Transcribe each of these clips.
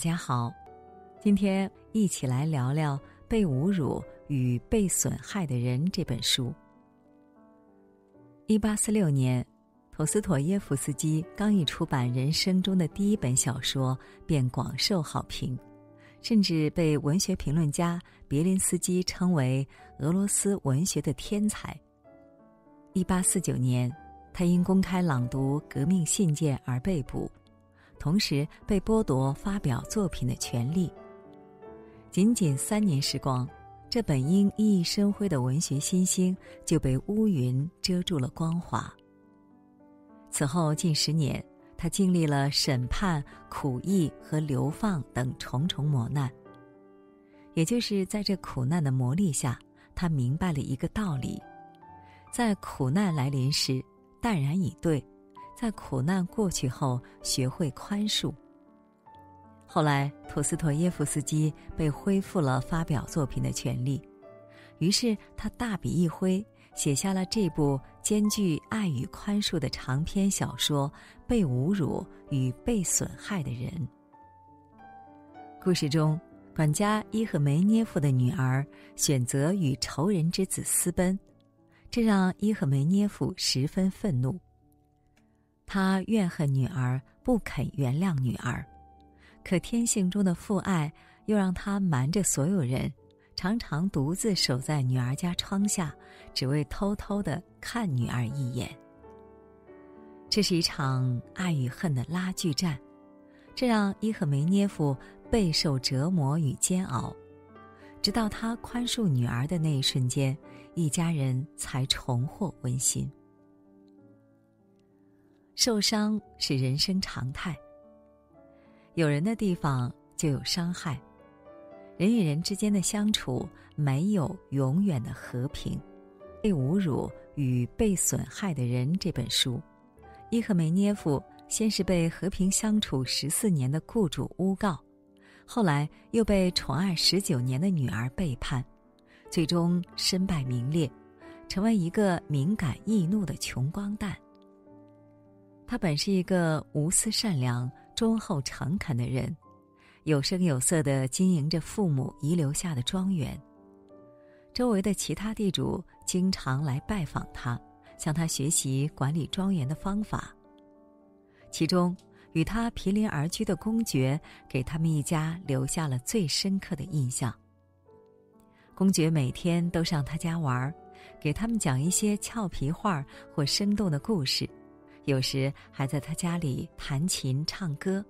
大家好，今天一起来聊聊《被侮辱与被损害的人》这本书。一八四六年，陀思妥耶夫斯基刚一出版人生中的第一本小说，便广受好评，甚至被文学评论家别林斯基称为俄罗斯文学的天才。一八四九年，他因公开朗读革命信件而被捕。同时被剥夺发表作品的权利。仅仅三年时光，这本应熠熠生辉的文学新星就被乌云遮住了光华。此后近十年，他经历了审判、苦役和流放等重重磨难。也就是在这苦难的磨砺下，他明白了一个道理：在苦难来临时，淡然以对。在苦难过去后，学会宽恕。后来，托斯托耶夫斯基被恢复了发表作品的权利，于是他大笔一挥，写下了这部兼具爱与宽恕的长篇小说《被侮辱与被损害的人》。故事中，管家伊赫梅涅夫的女儿选择与仇人之子私奔，这让伊赫梅涅夫十分愤怒。他怨恨女儿，不肯原谅女儿，可天性中的父爱又让他瞒着所有人，常常独自守在女儿家窗下，只为偷偷的看女儿一眼。这是一场爱与恨的拉锯战，这让伊赫梅涅夫备受折磨与煎熬，直到他宽恕女儿的那一瞬间，一家人才重获温馨。受伤是人生常态。有人的地方就有伤害，人与人之间的相处没有永远的和平。被侮辱与被损害的人这本书，伊赫梅涅夫先是被和平相处十四年的雇主诬告，后来又被宠爱十九年的女儿背叛，最终身败名裂，成为一个敏感易怒的穷光蛋。他本是一个无私、善良、忠厚、诚恳的人，有声有色的经营着父母遗留下的庄园。周围的其他地主经常来拜访他，向他学习管理庄园的方法。其中，与他毗邻而居的公爵给他们一家留下了最深刻的印象。公爵每天都上他家玩，给他们讲一些俏皮话或生动的故事。有时还在他家里弹琴唱歌。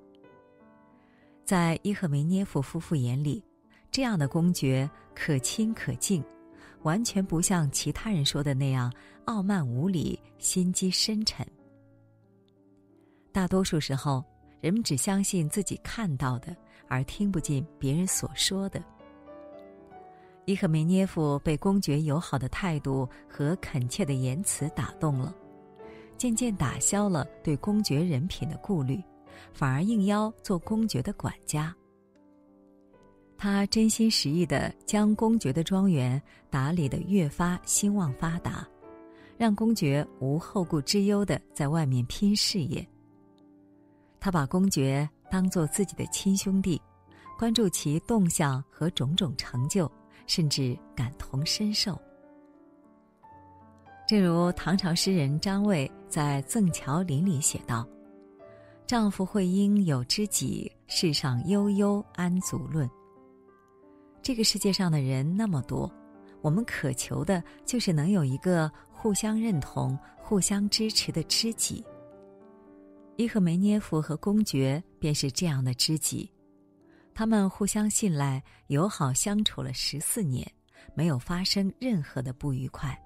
在伊赫梅涅夫夫妇眼里，这样的公爵可亲可敬，完全不像其他人说的那样傲慢无礼、心机深沉。大多数时候，人们只相信自己看到的，而听不进别人所说的。伊赫梅涅夫被公爵友好的态度和恳切的言辞打动了。渐渐打消了对公爵人品的顾虑，反而应邀做公爵的管家。他真心实意的将公爵的庄园打理得越发兴旺发达，让公爵无后顾之忧的在外面拼事业。他把公爵当做自己的亲兄弟，关注其动向和种种成就，甚至感同身受。正如唐朝诗人张卫在《赠乔林》里写道：“丈夫会应有知己，世上悠悠安足论。”这个世界上的人那么多，我们渴求的就是能有一个互相认同、互相支持的知己。伊赫梅涅夫和公爵便是这样的知己，他们互相信赖、友好相处了十四年，没有发生任何的不愉快。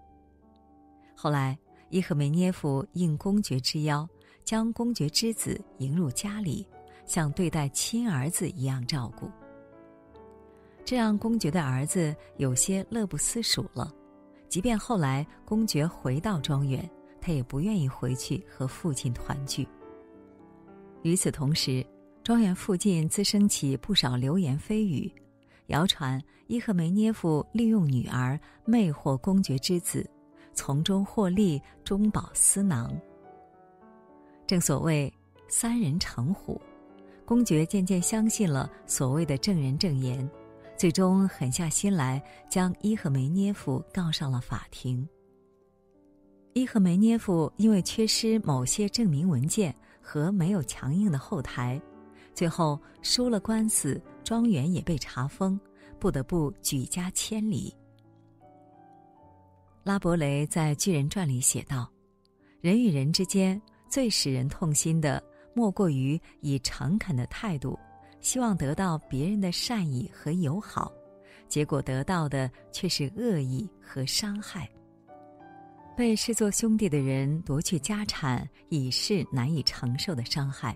后来，伊赫梅涅夫应公爵之邀，将公爵之子迎入家里，像对待亲儿子一样照顾。这让公爵的儿子有些乐不思蜀了。即便后来公爵回到庄园，他也不愿意回去和父亲团聚。与此同时，庄园附近滋生起不少流言蜚语，谣传伊赫梅涅夫利用女儿魅惑公爵之子。从中获利，中饱私囊。正所谓“三人成虎”，公爵渐渐相信了所谓的证人证言，最终狠下心来将伊赫梅涅夫告上了法庭。伊赫梅涅夫因为缺失某些证明文件和没有强硬的后台，最后输了官司，庄园也被查封，不得不举家迁离。拉伯雷在《巨人传》里写道：“人与人之间最使人痛心的，莫过于以诚恳的态度，希望得到别人的善意和友好，结果得到的却是恶意和伤害。”被视作兄弟的人夺去家产，已是难以承受的伤害，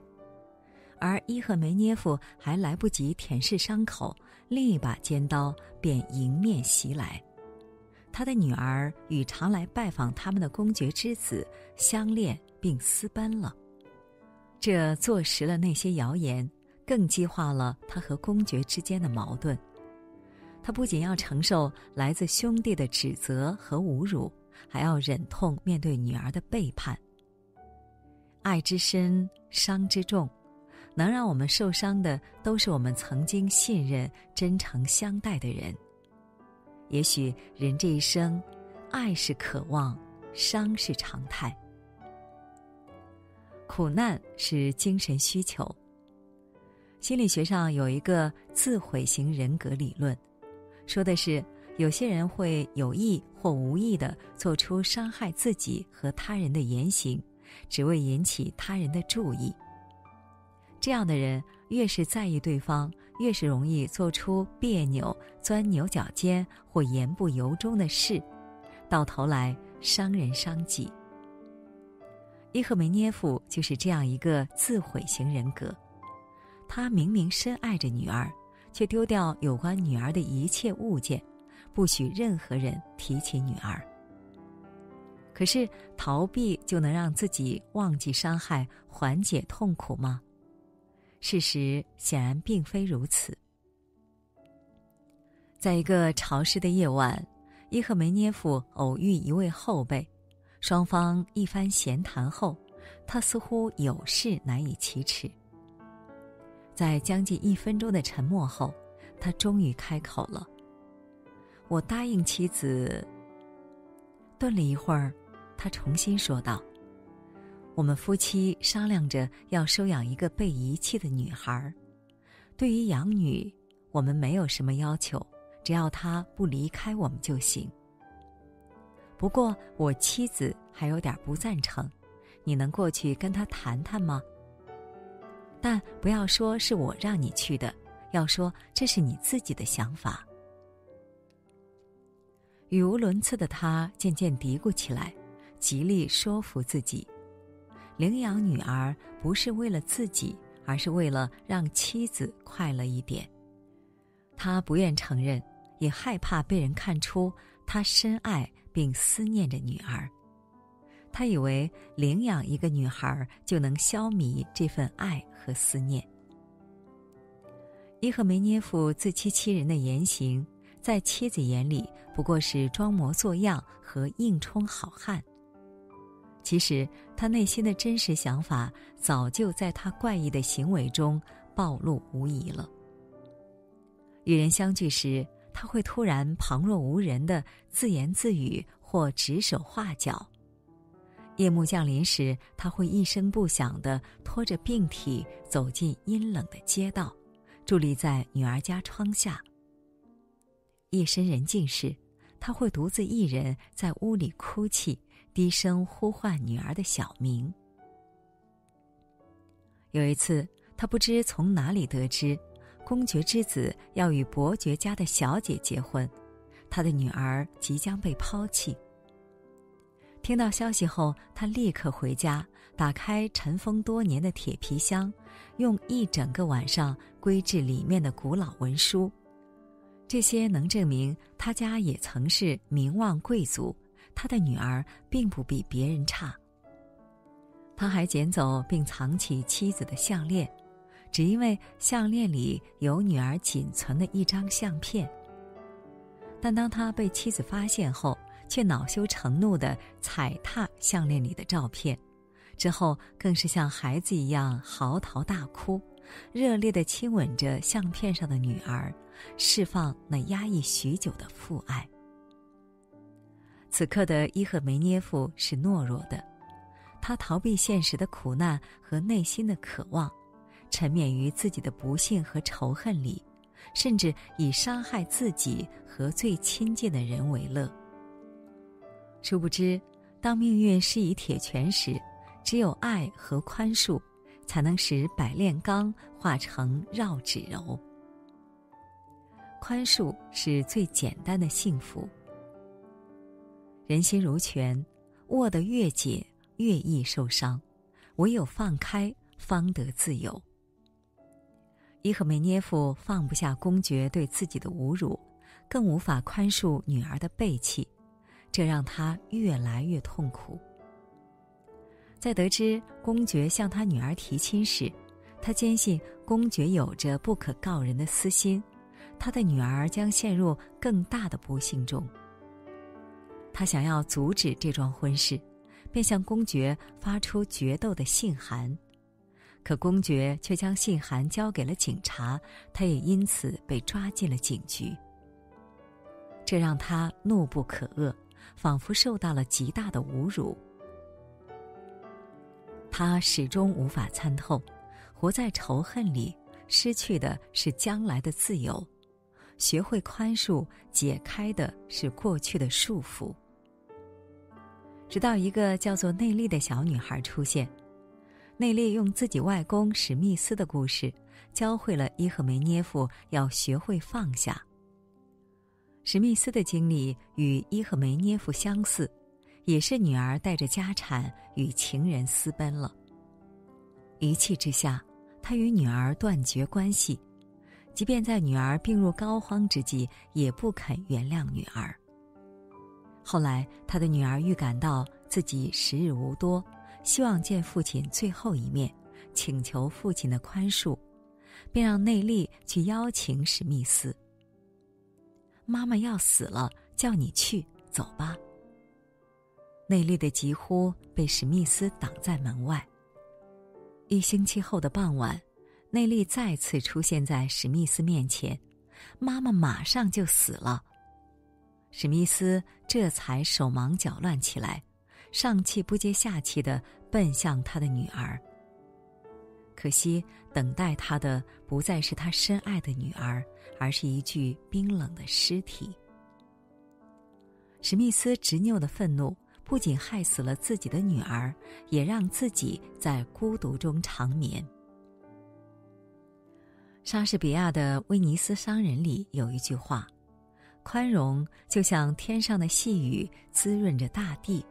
而伊赫梅涅夫还来不及舔舐伤口，另一把尖刀便迎面袭来。他的女儿与常来拜访他们的公爵之子相恋并私奔了，这坐实了那些谣言，更激化了他和公爵之间的矛盾。他不仅要承受来自兄弟的指责和侮辱。还要忍痛面对女儿的背叛。爱之深，伤之重，能让我们受伤的都是我们曾经信任、真诚相待的人。也许人这一生，爱是渴望，伤是常态。苦难是精神需求。心理学上有一个自毁型人格理论，说的是。有些人会有意或无意的做出伤害自己和他人的言行，只为引起他人的注意。这样的人越是在意对方，越是容易做出别扭、钻牛角尖或言不由衷的事，到头来伤人伤己。伊赫梅涅夫就是这样一个自毁型人格，他明明深爱着女儿，却丢掉有关女儿的一切物件。不许任何人提起女儿。可是逃避就能让自己忘记伤害、缓解痛苦吗？事实显然并非如此。在一个潮湿的夜晚，伊赫梅涅夫偶遇一位后辈，双方一番闲谈后，他似乎有事难以启齿。在将近一分钟的沉默后，他终于开口了。我答应妻子。顿了一会儿，他重新说道：“我们夫妻商量着要收养一个被遗弃的女孩。对于养女，我们没有什么要求，只要她不离开我们就行。不过我妻子还有点不赞成，你能过去跟她谈谈吗？但不要说是我让你去的，要说这是你自己的想法。”语无伦次的他渐渐嘀咕起来，极力说服自己：领养女儿不是为了自己，而是为了让妻子快乐一点。他不愿承认，也害怕被人看出他深爱并思念着女儿。他以为领养一个女孩就能消弭这份爱和思念。伊赫梅涅夫自欺欺人的言行。在妻子眼里，不过是装模作样和硬充好汉。其实，他内心的真实想法早就在他怪异的行为中暴露无遗了。与人相聚时，他会突然旁若无人的自言自语或指手画脚；夜幕降临时，他会一声不响的拖着病体走进阴冷的街道，伫立在女儿家窗下。夜深人静时，他会独自一人在屋里哭泣，低声呼唤女儿的小名。有一次，他不知从哪里得知，公爵之子要与伯爵家的小姐结婚，他的女儿即将被抛弃。听到消息后，他立刻回家，打开尘封多年的铁皮箱，用一整个晚上归置里面的古老文书。这些能证明他家也曾是名望贵族，他的女儿并不比别人差。他还捡走并藏起妻子的项链，只因为项链里有女儿仅存的一张相片。但当他被妻子发现后，却恼羞成怒地踩踏项链里的照片，之后更是像孩子一样嚎啕大哭，热烈的亲吻着相片上的女儿，释放那压抑许久的父爱。此刻的伊赫梅涅夫是懦弱的，他逃避现实的苦难和内心的渴望，沉湎于自己的不幸和仇恨里，甚至以伤害自己和最亲近的人为乐。殊不知，当命运施以铁拳时，只有爱和宽恕，才能使百炼钢化成绕指柔。宽恕是最简单的幸福。人心如拳，握得越紧，越易受伤；唯有放开，方得自由。伊赫梅涅夫放不下公爵对自己的侮辱，更无法宽恕女儿的背弃。这让他越来越痛苦。在得知公爵向他女儿提亲时，他坚信公爵有着不可告人的私心，他的女儿将陷入更大的不幸中。他想要阻止这桩婚事，便向公爵发出决斗的信函，可公爵却将信函交给了警察，他也因此被抓进了警局。这让他怒不可遏。仿佛受到了极大的侮辱，他始终无法参透，活在仇恨里，失去的是将来的自由；学会宽恕，解开的是过去的束缚。直到一个叫做内利的小女孩出现，内利用自己外公史密斯的故事，教会了伊赫梅涅夫要学会放下。史密斯的经历与伊赫梅涅夫相似，也是女儿带着家产与情人私奔了。一气之下，他与女儿断绝关系，即便在女儿病入膏肓之际，也不肯原谅女儿。后来，他的女儿预感到自己时日无多，希望见父亲最后一面，请求父亲的宽恕，便让内利去邀请史密斯。妈妈要死了，叫你去，走吧。内利的疾呼被史密斯挡在门外。一星期后的傍晚，内利再次出现在史密斯面前，妈妈马上就死了。史密斯这才手忙脚乱起来，上气不接下气的奔向他的女儿。可惜，等待他的不再是他深爱的女儿，而是一具冰冷的尸体。史密斯执拗的愤怒不仅害死了自己的女儿，也让自己在孤独中长眠。莎士比亚的《威尼斯商人》里有一句话：“宽容就像天上的细雨，滋润着大地。”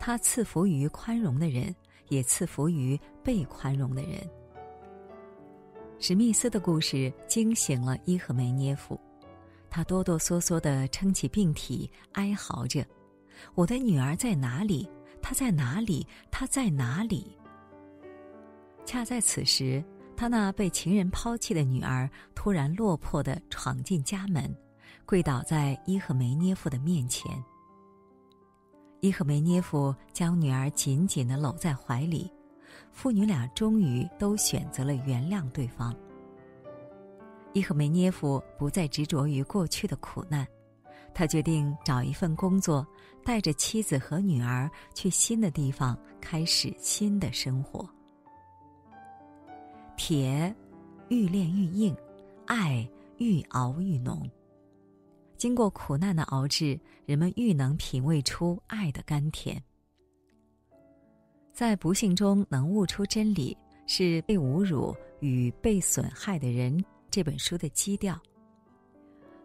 它赐福于宽容的人。也赐福于被宽容的人。史密斯的故事惊醒了伊赫梅涅夫，他哆哆嗦嗦地撑起病体，哀嚎着：“我的女儿在哪里？她在哪里？她在哪里？”恰在此时，他那被情人抛弃的女儿突然落魄地闯进家门，跪倒在伊赫梅涅夫的面前。伊赫梅涅夫将女儿紧紧的搂在怀里，父女俩终于都选择了原谅对方。伊赫梅涅夫不再执着于过去的苦难，他决定找一份工作，带着妻子和女儿去新的地方开始新的生活。铁，愈炼愈硬；爱，愈熬愈浓。经过苦难的熬制，人们愈能品味出爱的甘甜。在不幸中能悟出真理，是被侮辱与被损害的人这本书的基调。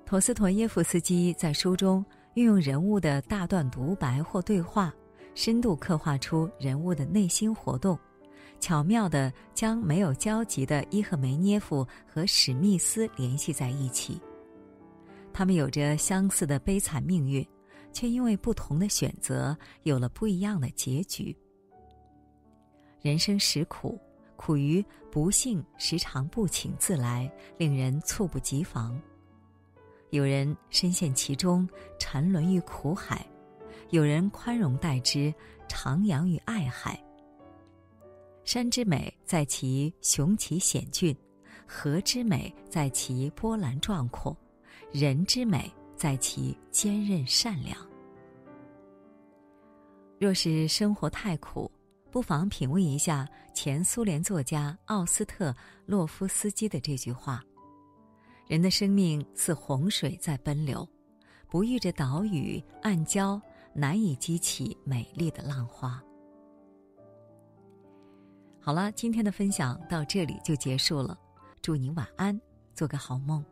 陀思妥耶夫斯基在书中运用人物的大段独白或对话，深度刻画出人物的内心活动，巧妙地将没有交集的伊赫梅涅夫和史密斯联系在一起。他们有着相似的悲惨命运，却因为不同的选择有了不一样的结局。人生实苦，苦于不幸时常不请自来，令人猝不及防。有人深陷其中，沉沦于苦海；有人宽容待之，徜徉于爱海。山之美在其雄奇险峻，河之美在其波澜壮阔，人之美在其坚韧善良。若是生活太苦，不妨品味一下前苏联作家奥斯特洛夫斯基的这句话：“人的生命似洪水在奔流，不遇着岛屿暗礁，难以激起美丽的浪花。”好了，今天的分享到这里就结束了，祝您晚安，做个好梦。